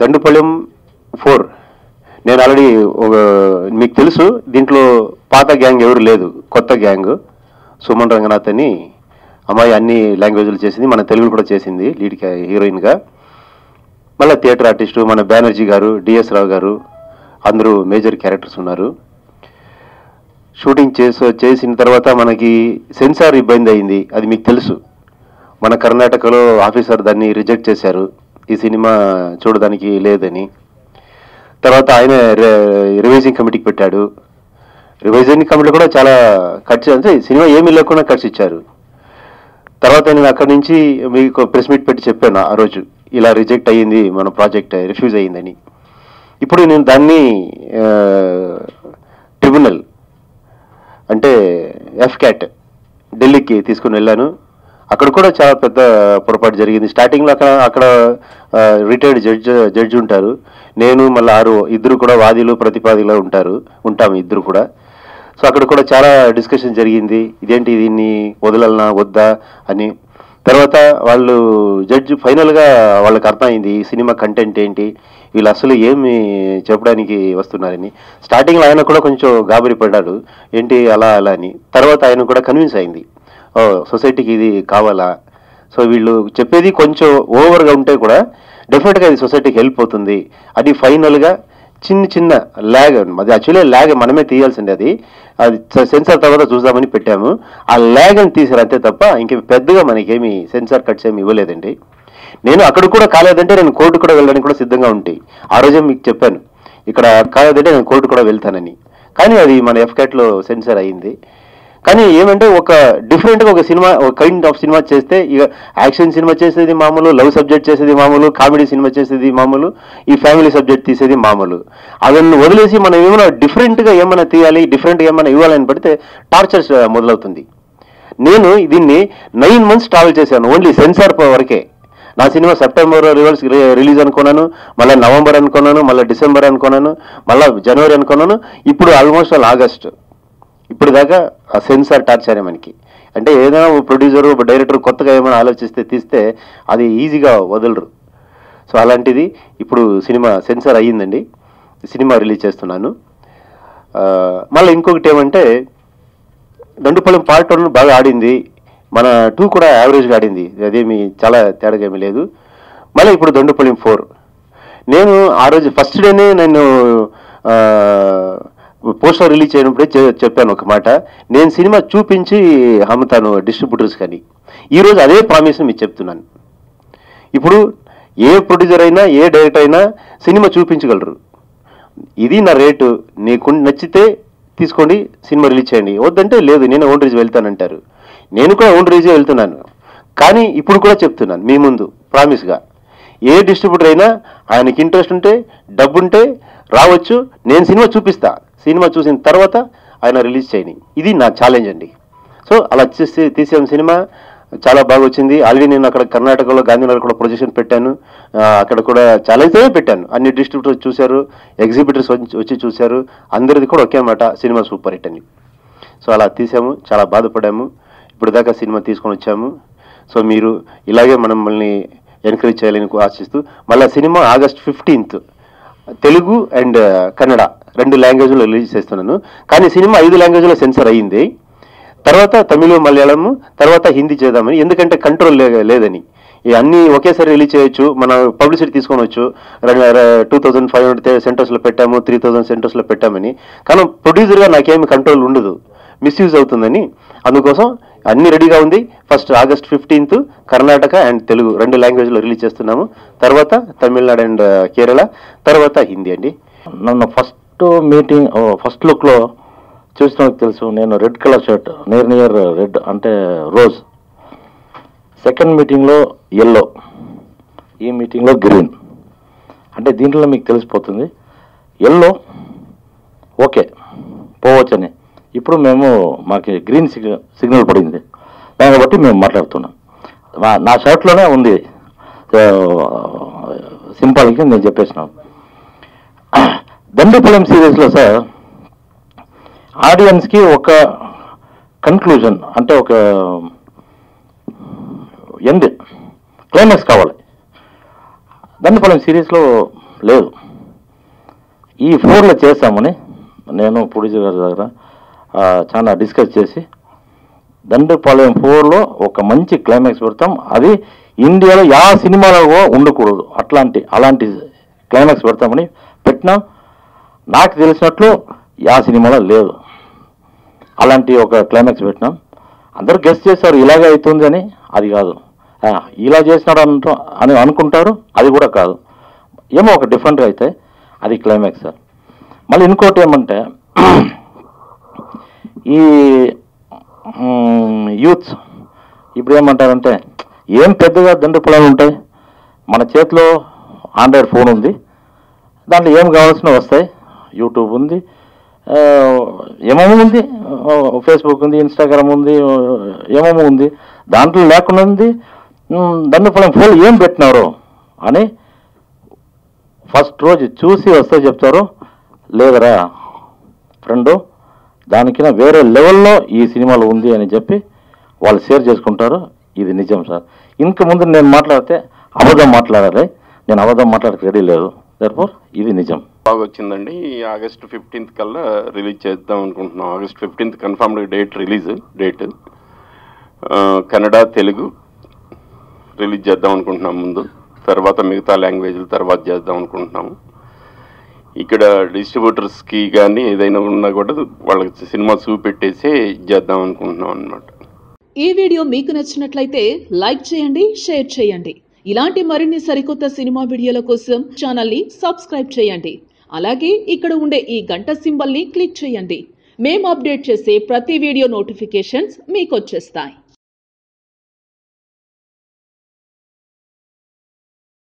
దండుపల్లెం four. నేను already ఒక మీకు తెలుసు దీంట్లో పాత గ్యాంగ్ ఎవరు లేదు కొత్త గ్యాంగ్. సుమన్ రంగనాథ్ అని అమ్మాయి అన్ని లాంగ్వేజ్లు చేసింది మన తెలుగులో కూడా చేసింది లీడ్ హీరోయిన్గా మళ్ళీ థియేటర్ ఆర్టిస్టు మన బెనర్జీ గారు డిఎస్ రావు గారు అందరూ మేజర్ క్యారెక్టర్స్ ఉన్నారు. షూటింగ్ చేసి చేసిన తర్వాత మనకి సెన్సార్ ఇబ్బంది అయింది అది మీకు తెలుసు. మన కర్ణాటకలో ఆఫీసర్ దాన్ని రిజెక్ట్ చేశారు. ఈ సినిమా చూడడానికి లేదని. తర్వాత ఆయన రివైజింగ్ కమిటీకి పెట్టాడు. రివైజింగ్ కమిటీ కూడా చాలా ఖర్చు అంటే సినిమా ఏమీ లేకుండా ఖర్చు ఇచ్చారు. తర్వాత నేను అక్కడి నుంచి మీకు ప్రెస్ మీట్ పెట్టి చెప్పాను ఆ రోజు. ఇలా రిజెక్ట్ అయ్యింది మన ప్రాజెక్ట్ రిఫ్యూజ్ అయ్యిందని. ఇప్పుడు నేను దాన్ని ట్రిబ్యునల్ అంటే ఎఫ్ క్యాట్ ఢిల్లీకి తీసుకుని వెళ్ళాను. అక్కడ కూడా చాలా పెద్ద పొరపాటు జరిగింది. స్టార్టింగ్లో అక్కడ అక్కడ రిటైర్డ్ జడ్జ్ జడ్జి ఉంటారు. నేను మళ్ళీ ఆరు ఇద్దరు కూడా వాదిలు ప్రతిపాదిలో ఉంటారు. ఉంటాము ఇద్దరు కూడా. సో అక్కడ కూడా చాలా డిస్కషన్ జరిగింది. ఇదేంటి దీన్ని వదలనా వద్దా అని. తర్వాత వాళ్ళు జడ్జ్ ఫైనల్గా వాళ్ళకి అర్థమైంది ఈ సినిమా కంటెంట్ ఏంటి? వీళ్ళు అసలు ఏమి చెప్పడానికి వస్తున్నారని. స్టార్టింగ్లో ఆయన కూడా కొంచెం గాబరి పడ్డాడు. ఏంటి అలా అలా అని. తర్వాత ఆయన కూడా కన్విన్స్ అయింది. సొసైటీకి ఇది కావాలా? సో వీళ్ళు చెప్పేది కొంచెం ఓవర్గా ఉంటే కూడా డెఫినెట్గా ఇది సొసైటీకి హెల్ప్ అవుతుంది. అది ఫైనల్గా చిన్న చిన్న ల్యాగ్ అది యాక్చువల్లీ ల్యాగ్ మనమే తీయాల్సింది అది. అది సెన్సార్ తర్వాత చూద్దామని పెట్టాము. ఆ ల్యాగ్ అని తీసారు అంతే తప్ప ఇంక పెద్దగా మనకేమి సెన్సార్ కట్స్ ఏమి ఇవ్వలేదండి. నేను అక్కడ కూడా కాలేదంటే నేను కోర్టు కూడా వెళ్ళడానికి కూడా సిద్ధంగా ఉంటాయి ఆ రోజే మీకు చెప్పాను. ఇక్కడ కాలేదంటే నేను కోర్టు కూడా వెళ్తానని. కానీ అది మన ఎఫ్కాట్లో సెన్సార్ అయింది. కానీ ఏమంటే ఒక డిఫరెంట్గా ఒక సినిమా ఒక కైండ్ ఆఫ్ సినిమా చేస్తే ఇక యాక్షన్ సినిమా చేసేది మామూలు లవ్ సబ్జెక్ట్ చేసేది మామూలు కామెడీ సినిమా చేసేది మామూలు ఈ ఫ్యామిలీ సబ్జెక్ట్ తీసేది మామూలు. అవన్నీ వదిలేసి మనం ఏమైనా డిఫరెంట్గా ఏమైనా తీయాలి డిఫరెంట్గా ఏమైనా ఇవ్వాలని పడితే టార్చర్స్ మొదలవుతుంది. నేను దీన్ని నైన్ మంత్స్ ట్రావెల్ చేశాను ఓన్లీ సెన్సార్ వరకే నా సినిమా సెప్టెంబర్ రివర్స్ రిలీజ్ అనుకున్నాను మళ్ళీ నవంబర్ అనుకున్నాను మళ్ళీ డిసెంబర్ అనుకున్నాను మళ్ళీ జనవరి అనుకున్నాను ఇప్పుడు ఆల్మోస్ట్ ఆల్ ఆగస్ట్ ఇప్పుడు దాకా ఆ సెన్సార్ టార్చరే మనకి. అంటే ఏదైనా ప్రొడ్యూసర్ డైరెక్టర్ కొత్తగా ఏమైనా ఆలోచిస్తే తీస్తే అది ఈజీగా వదలరు. సో అలాంటిది ఇప్పుడు సినిమా సెన్సార్ అయ్యిందండి. సినిమా రిలీజ్ చేస్తున్నాను. మళ్ళీ ఇంకొకటి ఏమంటే దండుపల్లెం పార్ట్ వన్ బాగా ఆడింది. మన టూ కూడా యావరేజ్గా ఆడింది. అదేమి చాలా తేడాగా ఏమీ లేదు. మళ్ళీ ఇప్పుడు దండుపల్లెం ఫోర్ నేను ఆ రోజు ఫస్ట్ డేనే నేను పోస్టర్ రిలీజ్ అయినప్పుడే చెప్పాను ఒక మాట. నేను సినిమా చూపించి అమ్ముతాను డిస్ట్రిబ్యూటర్స్ కానీ. ఈరోజు అదే ప్రామిస్ మీకు చెప్తున్నాను. ఇప్పుడు ఏ ప్రొడ్యూసర్ అయినా ఏ డైరెక్టర్ అయినా సినిమా చూపించగలరు. ఇది నా రేటు. నీకు నచ్చితే తీసుకోండి సినిమా రిలీజ్ చేయండి. వద్దంటే లేదు నేను ఓన్ రిలీజ్ వెళ్తానంటారు. నేను కూడా ఓన్ రీజే వెళ్తున్నాను. కానీ ఇప్పుడు కూడా చెప్తున్నాను మీ ముందు ప్రామిస్గా. ఏ డిస్ట్రిబ్యూటర్ అయినా ఆయనకి ఇంట్రెస్ట్ ఉంటే డబ్బు ఉంటే రావచ్చు నేను సినిమా చూపిస్తా. సినిమా చూసిన తర్వాత ఆయన రిలీజ్ చేయని. ఇది నా ఛాలెంజ్ అండి. సో అలా చేసి తీసాం సినిమా చాలా బాగా వచ్చింది. ఆల్రెడీ నేను అక్కడ కర్ణాటకలో గాంధీనగర్ కూడా ప్రొజెక్షన్ పెట్టాను. అక్కడ కూడా ఛాలెంజ్ పెట్టాను. అన్ని డిస్ట్రిబ్యూటర్స్ చూశారు ఎగ్జిబిటర్స్ వచ్చి చూశారు. అందరిది కూడా ఒకే మాట సినిమా సూపర్ హిట్ అని. సో అలా తీసాము. చాలా బాధపడాము. ఇప్పుడు దాకా సినిమా తీసుకొని వచ్చాము. సో మీరు ఇలాగే మనం మమ్మల్ని ఎంకరేజ్ చేయాలని ఆశిస్తూ మళ్ళీ cinema August fifteenth Telugu and Kannada రెండు లాంగ్వేజ్లో రిలీజ్ చేస్తున్నాను. కానీ సినిమా ఐదు లాంగ్వేజ్లో సెన్సర్ అయ్యింది. తర్వాత తమిళ మలయాళం తర్వాత హిందీ చేద్దామని. ఎందుకంటే కంట్రోల్ లేదని. అన్నీ ఒకేసారి రిలీజ్ చేయొచ్చు. మన పబ్లిసిటీ తీసుకోవచ్చు టూ థౌజండ్ ఫైవ్ హండ్రెడ్ సెంటర్స్లో పెట్టాము త్రీ థౌజండ్ సెంటర్స్లో పెట్టామని. కానీ ప్రొడ్యూసర్గా నాకేమి కంట్రోల్ ఉండదు. మిస్యూజ్ అవుతుందని. అందుకోసం అన్ని రెడీగా ఉంది. First August fifteenth Karnataka and Telugu రెండు లాంగ్వేజ్లో రిలీజ్ చేస్తున్నాము. తర్వాత తమిళనాడు అండ్ uh, కేరళ తర్వాత హిందీ అండి. నన్ను ఫస్ట్ మీటింగ్ ఫస్ట్ లుక్లో చూసిన తెలుసు. నేను red colour shirt near near red అంటే రోజ్ సెకండ్ మీటింగ్లో ఎల్లో ఈ మీటింగ్లో గ్రీన్ అంటే దీంట్లో మీకు తెలిసిపోతుంది. ఎల్లో ఓకే పోవచ్చని. ఇప్పుడు మేము మాకు గ్రీన్ సిగ్నల్ సిగ్నల్ పడింది. దాన్ని బట్టి మేము మాట్లాడుతున్నాం. మా- నా షర్ట్లోనే ఉంది సింపుల్గా నేను చెప్పేసినాం. దండిపులం సిరీస్లో సార్ ఆడియన్స్కి ఒక కన్క్లూజన్ అంటే ఒక ఎండ్ క్లైమాక్స్ కావాలి. దండుపల్లం సిరీస్లో లేదు. ఈ ఫోర్లో చేస్తామని నేను ప్రొడ్యూసర్ గారి దగ్గర చాలా డిస్కస్ చేసి దండపాలయం ఫోర్లో ఒక మంచి క్లైమాక్స్ పెడతాం. అది ఇండియాలో యా సినిమాలో ఉండకూడదు. అట్లాంటి అలాంటి క్లైమాక్స్ పెడతామని పెట్టినాం. నాకు తెలిసినట్లు యా సినిమాలో లేదు. అలాంటి ఒక క్లైమాక్స్ పెట్టినాం. అందరూ గెస్ట్ చేశారు ఇలాగే అవుతుంది అని. అది కాదు. ఇలా చేసినాడు అంట అని అనుకుంటారు అది కూడా కాదు. ఏమో ఒక డిఫరెంట్గా అయితే అది క్లైమాక్స్ సార్ మళ్ళీ ఇంకోటి ఏమంటే ఈ యూత్స్ ఇప్పుడు ఏమంటారంటే ఏం పెద్దగా దండ్రి పొలాలు ఉంటాయి? మన చేతిలో ఆండ్రాయిడ్ ఫోన్ ఉంది. దాంట్లో ఏం కావాల్సినవి వస్తాయి? యూట్యూబ్ ఉంది. ఏమేమో ఉంది? ఫేస్బుక్ ఉంది ఇన్స్టాగ్రామ్ ఉంది ఏమేమో ఉంది. దాంట్లో లేకుండా ఉంది. ఉమ్, పొలం ఫోన్ ఏం పెట్టినారు అని ఫస్ట్ రోజు చూసి వస్తే చెప్తారు. లేదరా ఫ్రెండు దానికైనా వేరే లెవెల్లో ఈ సినిమాలో ఉంది అని చెప్పి వాళ్ళు షేర్ చేసుకుంటారు. ఇది నిజం సార్. ఇంక ముందు నేను మాట్లాడితే అబద్ధం మాట్లాడాలి. నేను అబద్ధం మాట్లాడక రెడీ లేదు. దర్ఫోర్ ఇది నిజం. బాగా వచ్చిందండి. ఆగస్ట్ ఫిఫ్టీన్త్ కల్లా రిలీజ్ చేద్దాం అనుకుంటున్నాం. August fifteenth confirmed date release date Kannada Telugu release చేద్దాం అనుకుంటున్నాం ముందు. తర్వాత మిగతా లాంగ్వేజ్ల తర్వాత చేద్దాం అనుకుంటున్నాము ఇక్కడ డిస్ట్రిబ్యూటర్స్కి కానీ ఏదైనా ఉన్నా కూడా వాళ్ళకి సినిమా చూపెట్టేసి చేద్దాం అనుకుంటున్నాం అనమాట ఈ వీడియో మీకు నచ్చినట్లయితే లైక్ చేయండి షేర్ చేయండి. ఇలాంటి మరిన్ని సరికొత్త సినిమా వీడియోల కోసం ఛానల్ని సబ్స్క్రైబ్ చేయండి. అలాగే ఇక్కడ ఉండే ఈ గంట సింబల్ని క్లిక్ చేయండి. మేము అప్డేట్ చేసే ప్రతి వీడియో నోటిఫికేషన్స్ మీకు వచ్చేస్తాయి